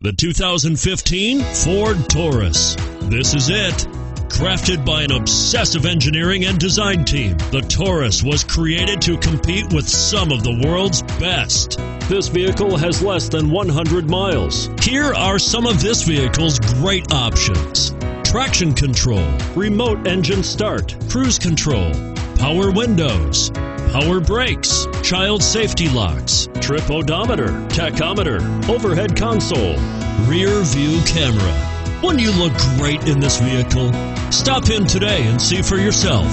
The 2015 Ford Taurus. This is it. Crafted by an obsessive engineering and design team, the Taurus was created to compete with some of the world's best. This vehicle has less than 100 miles. Here are some of this vehicle's great options traction control, remote engine start, cruise control, power windows, power brakes, child safety locks, trip odometer, tachometer, overhead console, rear view camera. Wouldn't you look great in this vehicle? Stop in today and see for yourself.